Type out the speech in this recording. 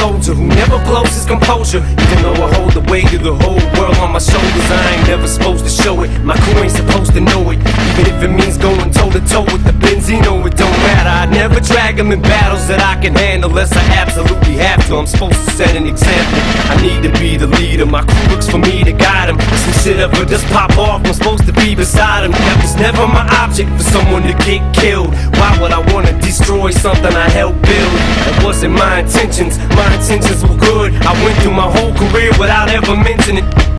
soldier who never blows his composure. Even though I hold the weight of the whole world on my shoulders, I ain't never supposed to show it. My crew ain't supposed to know it. Even if it means going toe to toe with the Benzino, it don't matter. I never drag them in battles that I can handle unless I absolutely have to. I'm supposed to set an example. I need to be the leader. My crew looks for me to guide them. Some shit ever just pop off. I'm supposed to be beside them. That was never my object for someone to get killed. Why would I wanna destroy something I helped build? That wasn't my intentions. My intentions were good. I went through my whole career without ever mentioning it.